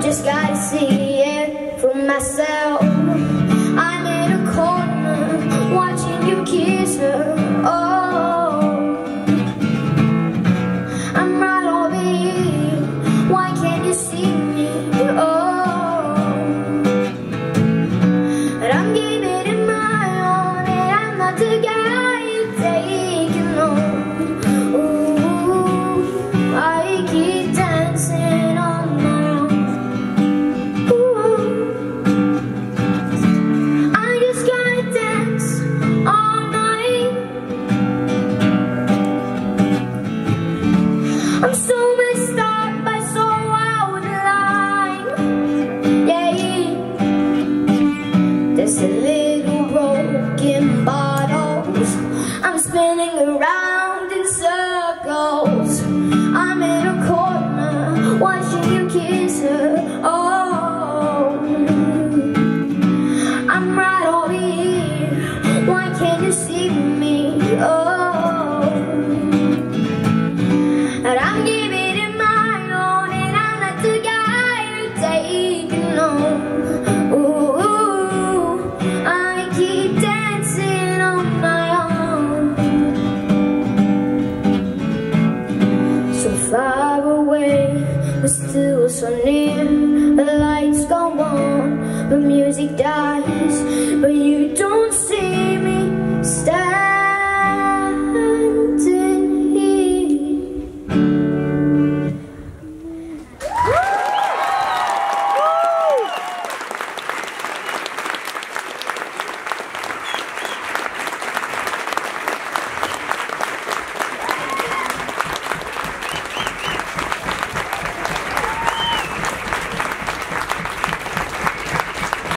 just gotta see it for myself. I'm in a corner watching you kiss her. Broken bottles. I'm spinning around in circles. I'm in a corner watching you kiss her. Oh, I'm right over here. Why can't you see me? Far away, but still so near. The lights go on, the music dies, but.